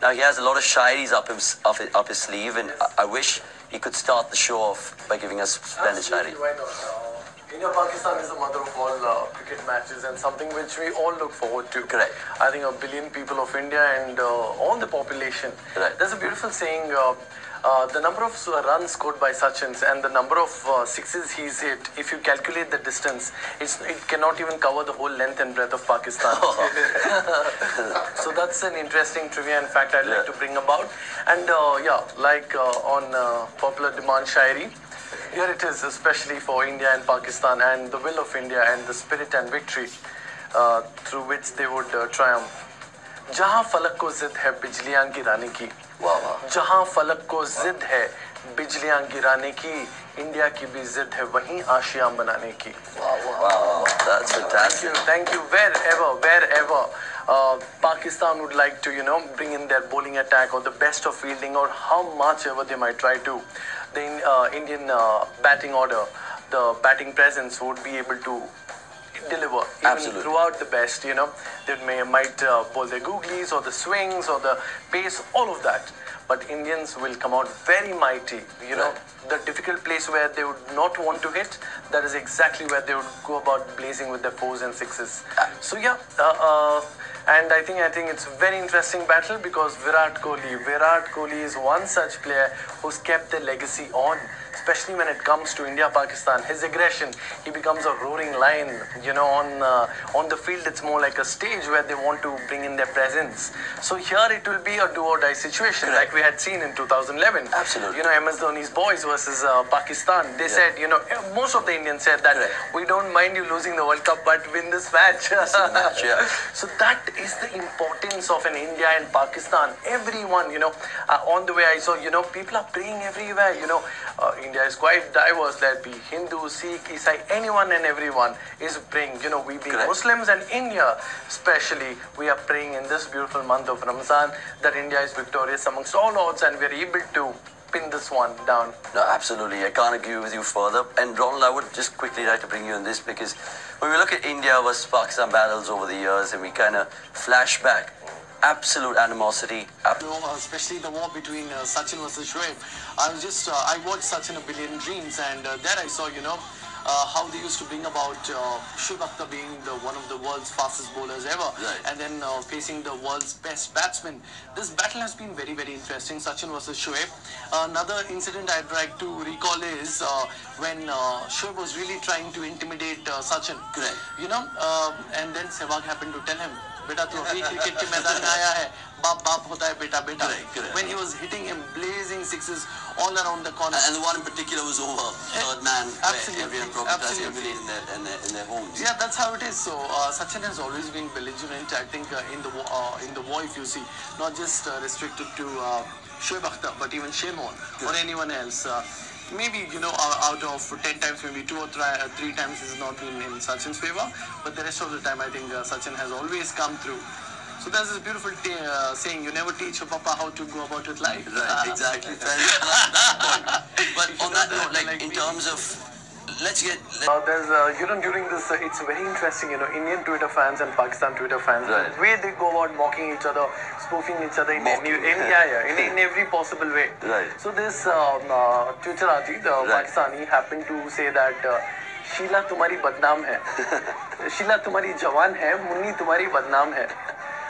Now he has a lot of shairis up his up his, up his sleeve, and I, I wish he could start the show off by giving us splendid shairi. Absolutely, why not? India Pakistan is the mother of all uh, cricket matches and something which we all look forward to. Correct. I think a billion people of India and uh, all the population. Correct. There's a beautiful saying. Uh, uh, the number of uh, runs scored by Sachin and the number of uh, sixes he's hit, if you calculate the distance, it's, it cannot even cover the whole length and breadth of Pakistan. so that's an interesting trivia, in fact, I'd like to bring about. And uh, yeah, like uh, on uh, popular demand shairi, here it is, especially for India and Pakistan, and the will of India and the spirit and victory uh, through which they would uh, triumph. जहां फलक को जिद है बिजलियां गिराने की Wow, wow. जहां फलक को जिद है बिजलियां गिराने की इंडिया की भी जिद है वहीं आशियां बनाने की Wow, that's Thank fantastic. you, thank you. Wherever, wherever uh, Pakistan would like to, you know, bring in their bowling attack or the best of fielding or how much ever they might try to, the uh, Indian uh, batting order, the batting presence would be able to deliver even Absolutely. throughout the best. You know, they may might uh, bowl their googlies or the swings or the pace, all of that. But Indians will come out very mighty. You know, Right. the difficult place where they would not want to hit, that is exactly where they would go about blazing with their fours and sixes. So yeah, uh, uh, and I think I think it's a very interesting battle because Virat Kohli, Virat Kohli is one such player who's kept the legacy on. Especially when it comes to India Pakistan, his aggression, he becomes a roaring lion. You know, on uh, on the field, it's more like a stage where they want to bring in their presence. So here it will be a do or die situation, like we had seen in 2011. Absolutely. You know, MS Dhoni's boys versus uh, Pakistan. They Yeah. said, you know, most of the Indians said that Correct. we don't mind you losing the World Cup, but win this match. match, yeah. So that is the importance of an India and Pakistan. Everyone, you know, uh, on the way I saw, you know, people are praying everywhere. You know, uh, India is quite diverse. There be Hindu, Sikh, Isai, anyone and everyone is praying. You know, we being Correct. Muslims and India, especially, we are praying in this beautiful month of Ramzan that India is victorious amongst all odds and we are able to pin this one down. No, absolutely. I can't agree with you further. And Ronald, I would just quickly like to bring you in this because when we look at India versus Pakistan battles over the years and we kind of flash back, absolute animosity. You know, especially the war between uh, Sachin versus Shoaib. I was just, uh, I watched Sachin a billion dreams, and uh, there I saw, you know, uh, how they used to bring about uh, Shoaib Akhtar being the one of the world's fastest bowlers ever, Right. and then uh, facing the world's best batsman. This battle has been very, very interesting. Sachin versus Shoaib. another incident I'd like to recall is uh, when uh, Shoaib was really trying to intimidate uh, Sachin. Correct. You know, uh, and then Sehwag happened to tell him, बेटा तू अभी cricket के मैदान में आया है बाप बाप होता है बेटा बेटा Correct, correct. when he was hitting him blazing sixes all around the corner And the one in particular was over third man, where Absolutely, everyone probably tries to absolutely. emulate in their, in their, in their homes. yeah that's how it is so uh, Sachin has always been belligerent I think uh, in the wa- uh, in the war if you see not just uh, restricted to uh, Shoaib Akhtar but even Shane Warne or anyone else uh, maybe you know out of 10 times maybe two or three, uh, three times has not been in Sachin's favor. But the rest of the time I think uh, Sachin has always come through. So there's this beautiful t- uh, saying you never teach your papa how to go about with life. Right, exactly. Fair enough. That's the point. But on that note, like, Like in me. terms of, let's get, let, Uh, there's, uh, you know, during this, uh, it's very interesting, you know, Indian Twitter fans and Pakistan Twitter fans, Right. the way they go about mocking each other, spoofing each other in, any, Mocking, in, yeah, yeah, in, in every possible way. Right. So this um, uh, Twitterati, the Right. Pakistani, happened to say that uh, Sheila तुम्हारी बदनाम है शीला तुम्हारी जवान है मुन्नी तुम्हारी बदनाम है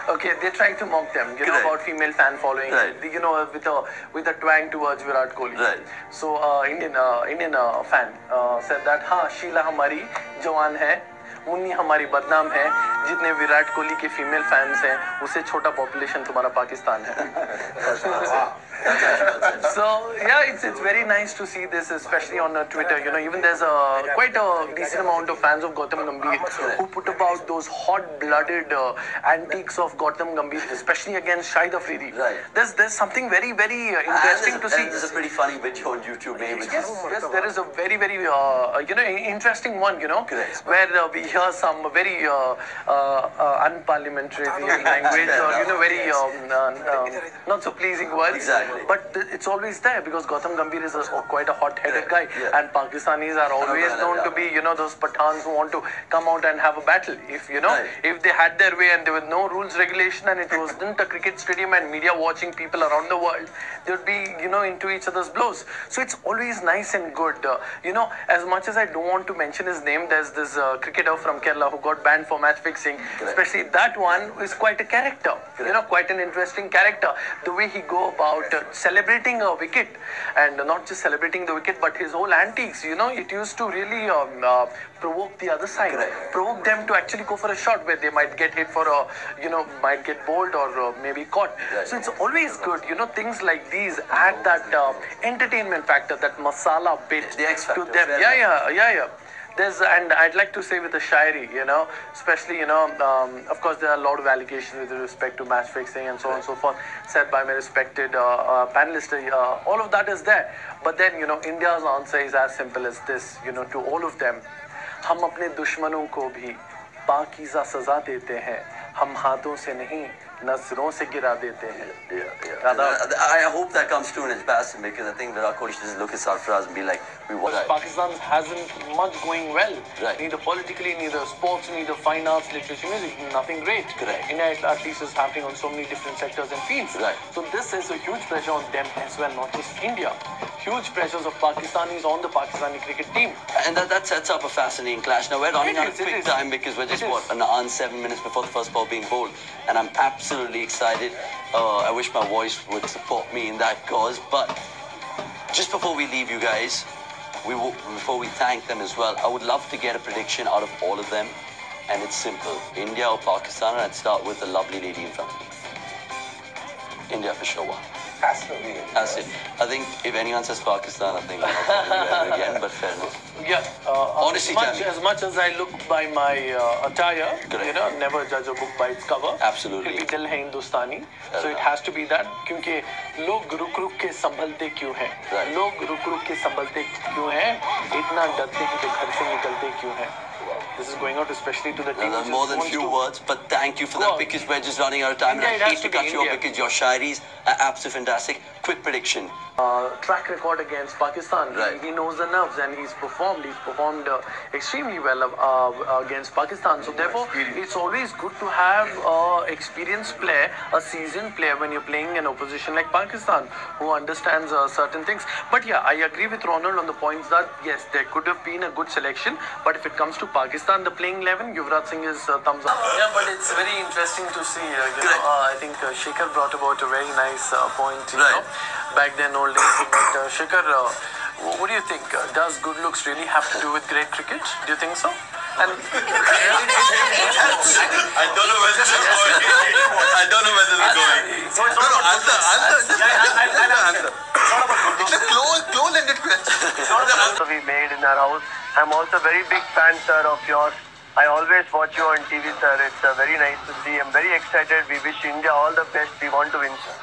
Okay, they're trying to mock them, you know, right. about female fan following, Right. you know, with a with a twang towards Virat Kohli. Right. So uh, Indian uh, Indian uh, fan uh, said that हाँ शीला हमारी जवान है मुन्नी हमारी बदनाम है जितने विराट कोहली के female fans हैं उससे छोटा पॉपुलेशन तुम्हारा पाकिस्तान है so yeah it's it's very nice to see this especially on uh, twitter you know even there's a quite a decent amount of fans of Gautam Gambhir who put about those hot-blooded uh, antiques of Gautam Gambhir especially against Shahid Afridi Right. there's there's something very very uh, interesting there's, to see and there's a pretty funny video on YouTube maybe. Yes, yes, there is a very, very, uh, you know, interesting one, you know, where uh, we hear some very uh, uh, uh, unparliamentary language or, you know, very um, uh, um, not so pleasing words. Exactly. But it's always there because Gautam Gambhir is a, quite a hot-headed Yeah, guy, yeah. and Pakistanis are always known to be, you know, those Pathans who want to come out and have a battle. If you know, Right. if they had their way and there were no rules regulation and it wasn't a cricket stadium and media watching people around the world, they would be, you know, into each other's blows. So it's always nice and good. Uh, you know, as much as I don't want to mention his name, there's this uh, cricketer from Kerala who got banned for match fixing. Especially that one is quite a character. You know, quite an interesting character. The way he go about uh, celebrating a wicket and not just celebrating the wicket, but his whole antics. You know, it used to really um, uh, provoke the other side, Correct. provoke them to actually go for a shot where they might get hit for a, you know, might get bowled or uh, maybe caught. Right. So it's always good. You know, things like these add that uh, entertainment factor, that masala bit The X to them. Yeah, yeah, yeah, yeah There's, and I'd like to say with the Shairi, you know, especially, you know, um, of course, there are a lot of allegations with respect to match fixing and so on and so forth, said by my respected uh, uh, panelist. Uh, all of that is there. But then, you know, India's answer is as simple as this, you know, to all of them. हम अपने दुश्मनों को भी पाकीज़ा सजा देते हैं हम हाथों से नहीं नजरों से गिरा देते हैं Yeah, yeah. Rather- And I, I hope that comes true in his passing because I think Virat Kohli should just look at Sarfaraz and be like, we won. Pakistan hasn't much going well. Right. Neither politically, neither sports, neither finance, literature, music, nothing great. Correct. India at least is happening on so many different sectors and fields. Right. So this is a huge pressure on them as well, not just India. Huge pressures of Pakistanis on the Pakistani cricket team. And that, that sets up a fascinating clash. Now we're running It out of is, it quick is. time because we're just It what is. an hour and seven minutes before the first ball being bowled, and I'm absolutely excited. Uh, I wish my voice would support me in that cause. But just before we leave, you guys, we will, before we thank them as well, I would love to get a prediction out of all of them, and it's simple: India or Pakistan. And I'd start with the lovely lady in front of me. India for sure. Has to be. That's it. I think if anyone says Pakistan, I think I'm not going to do that again. But fair enough. Yeah. Uh, Honestly, as much, tell me. as much as I look by my uh, attire, Correct. you know, never judge a book by its cover. Absolutely. फिर भी दिल है हिंदुस्तानी Fair so it enough. has to be that क्योंकि लोग रुक रुक के संभलते क्यों हैं Right. लोग रुक रुक के संभलते क्यों हैं इतना डरते हैं कि घर से निकलते क्यों हैं this is going out especially to the team Now, which there are more just than wants few to- words, but thank you for Go that on. because we're just running out of time. India, and it I has hate to to be cut you off India. because your shairis are absolutely fantastic. Quick prediction. uh, track record against Pakistan. He- Right. He, knows the nerves and he's performed. He's performed uh, extremely well uh, against Pakistan. So therefore, it's always good to have an experienced player, a seasoned player when you're playing an opposition like Pakistan who understands uh, certain things. But yeah, I agree with Ronald on the points that yes, there could have been a good selection. But if it comes to Pakistan, the playing 11, Yuvraj Singh is uh, thumbs up. Yeah, but it's very interesting to see. Uh, you know, uh, I think uh, Shekhar brought about a very nice uh, point. You Right. know, back then old days. But uh, Shekhar, uh, what do you think? Uh, does good looks really have to do with great cricket? Do you think so? And I don't know where this is going. I don't know where this is going. No, no, answer, answer. Just, just, just answer. It's a close, close-ended question. also we made in our house. I'm also a very big fan, sir, of yours. I always watch you on TV, sir. It's uh, very nice to see. I'm very excited. We wish India all the best. We want to win, sir.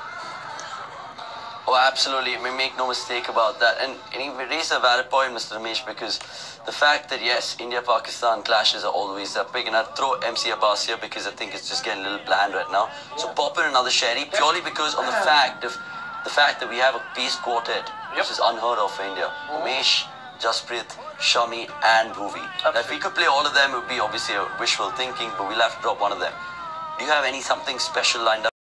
Oh, absolutely. I mean, make no mistake about that. And, and he raised a valid point, Mr. Ramesh, because the fact that, yes, India-Pakistan clashes are always that big. And I throw MC Abbas here because I think it's just getting a little bland right now. So pop in another shairi purely because of the fact of the fact that we have a peace quartet, which is unheard of for India. Mm-hmm. Umesh, Jasprit, Shami, and Bhuvi. Now, if we could play all of them, it would be obviously a wishful thinking, but we'll have to drop one of them. Do you have any something special lined up?